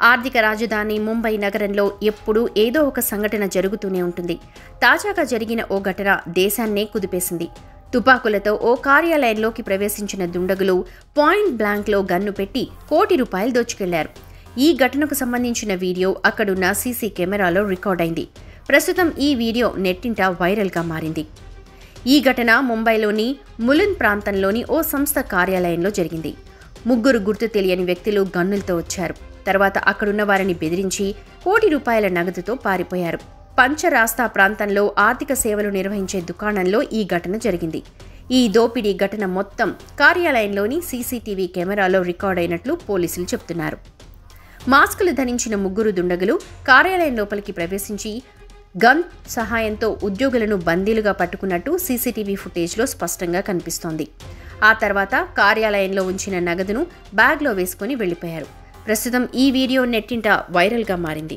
ఆర్థిక రాజధాని ముంబై నగరంలో ఎప్పుడూ ఏదో ఒక సంఘటన జరుగుతూనే ఉంటుంది. తాజాగా జరిగిన ఓ ఘటన దేశాన్నే కుదిపేసింది. తుపాకులతో ఓ కార్యాలయంలోకి ప్రవేశించిన దుండగులు పాయింట్ బ్లాంక్లో గన్ను పెట్టి కోటి రూపాయలు దోచుకెళ్ళారు. ఈ ఘటనకు సంబంధించిన వీడియో అక్కడున్న సీసీ కెమెరాలో రికార్డైంది ప్రస్తుతం ఈ వీడియో నెట్టింట వైరల్గా మారింది. ఈ ఘటన ముంబైలోని ములున్ ప్రాంతంలోని ఓ సంస్థ కార్యాలయంలో జరిగింది. ముగ్గురు గుర్తు తెలియని వ్యక్తులు గన్నులతో వచ్చారు. తర్వాత అక్కడున్న వారిని బెదిరించి కోటి రూపాయల నగదుతో పారిపోయారు. పంచరాస్తా ప్రాంతంలో ఆర్థిక సేవలు నిర్వహించే దుకాణంలో ఈ ఘటన జరిగింది. ఈ దోపిడీ ఘటన మొత్తం కార్యాలయంలోని సీసీటీవీ కెమెరాలో రికార్డ్ అయినట్లు పోలీసులు చెబుతున్నారు. మాస్కులు ధరించిన ముగ్గురు దుండగులు కార్యాలయం లోపలికి ప్రవేశించి గన్ సహాయంతో ఉద్యోగులను బందీలుగా పట్టుకున్నట్టు సీసీటీవీ ఫుటేజ్లో స్పష్టంగా కనిపిస్తోంది. ఆ తర్వాత కార్యాలయంలో ఉంచిన నగదును బ్యాగ్లో వేసుకుని వెళ్ళిపోయారు ప్రస్తుతం ఈ వీడియో నెట్టింట వైరల్గా మారింది.